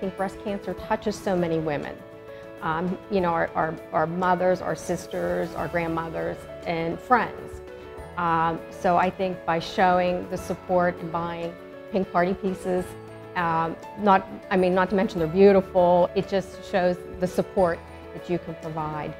think breast cancer touches so many women. Um, you know, our, our, our, mothers, our sisters, our grandmothers, and friends. Um, so I think by showing the support and buying pink party pieces, um, not, I mean, not to mention they're beautiful, it just shows the support that you can provide.